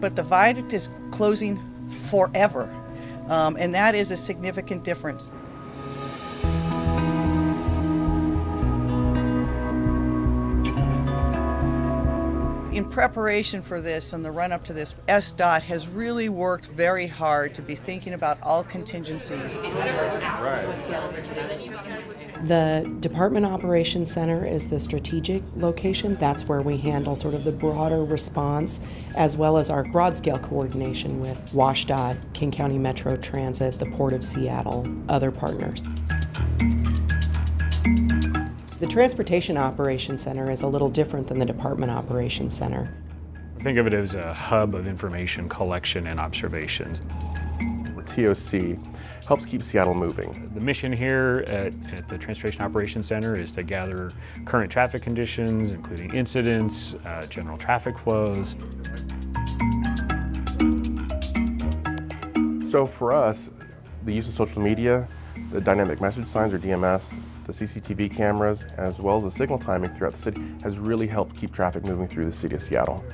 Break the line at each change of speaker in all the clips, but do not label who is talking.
but the viaduct is closing forever. Um, and that is a significant difference. In preparation for this and the run up to this, SDOT has really worked very hard to be thinking about all contingencies.
The Department Operations Center is the strategic location. That's where we handle sort of the broader response as well as our broad scale coordination with WSDOT, King County Metro Transit, the Port of Seattle, other partners. The Transportation Operations Center is a little different than the Department Operations Center.
Think of it as a hub of information collection and observations.
TOC helps keep Seattle moving.
The mission here at, at, the Transportation Operations Center is to gather current traffic conditions, including incidents, uh, general traffic flows.
So for us, the use of social media, the dynamic message signs or DMS, the CCTV cameras, as well as the signal timing throughout the city has really helped keep traffic moving through the city of Seattle.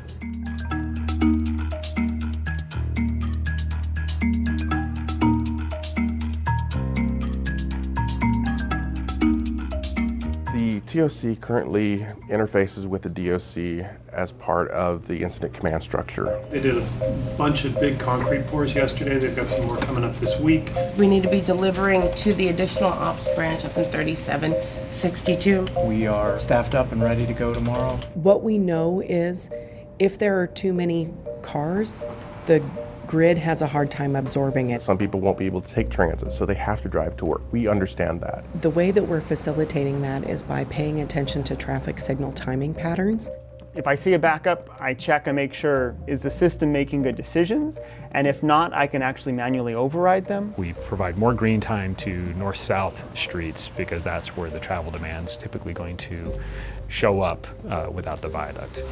TOC currently interfaces with the DOC as part of the incident command structure.
They did a bunch of big concrete pours yesterday. They've got some more coming up this week.
We need to be delivering to the additional ops branch up in 3762.
We are staffed up and ready to go tomorrow.
What we know is if there are too many cars, the grid has a hard time absorbing it.
Some people won't be able to take transit, so they have to drive to work. We understand that.
The way that we're facilitating that is by paying attention to traffic signal timing patterns.
If I see a backup, I check and make sure, is the system making good decisions? And if not, I can actually manually override them.
We provide more green time to north-south streets because that's where the travel demand's typically going to show up uh, without the viaduct.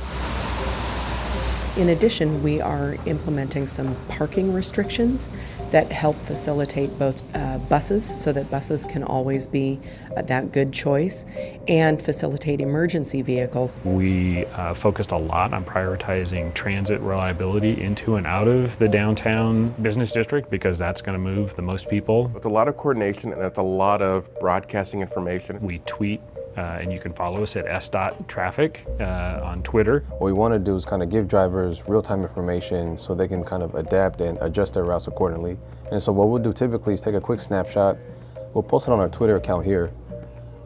In addition, we are implementing some parking restrictions that help facilitate both uh, buses so that buses can always be uh, that good choice and facilitate emergency vehicles.
We uh, focused a lot on prioritizing transit reliability into and out of the downtown business district because that's going to move the most people.
It's a lot of coordination and it's a lot of broadcasting information.
We tweet uh, and you can follow us at SDOT Traffic uh, on Twitter.
What we want to do is kind of give drivers real-time information so they can kind of adapt and adjust their routes accordingly. And so what we'll do typically is take a quick snapshot. We'll post it on our Twitter account here,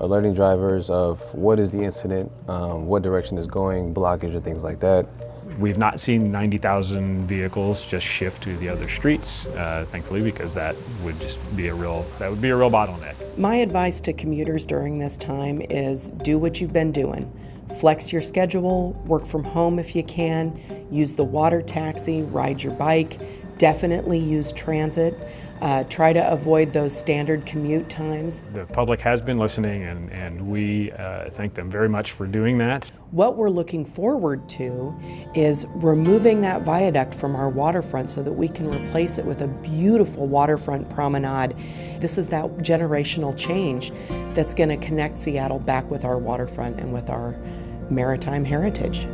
alerting drivers of what is the incident, um, what direction is going, blockage, and things like that.
We've not seen 90,000 vehicles just shift to the other streets, uh, thankfully, because that would just be a real that would be a real bottleneck.
My advice to commuters during this time is do what you've been doing. Flex your schedule, work from home if you can, use the water taxi, ride your bike, definitely use transit. Uh, try to avoid those standard commute times.
The public has been listening, and, and we uh, thank them very much for doing that.
What we're looking forward to is removing that viaduct from our waterfront so that we can replace it with a beautiful waterfront promenade. This is that generational change that's going to connect Seattle back with our waterfront and with our maritime heritage.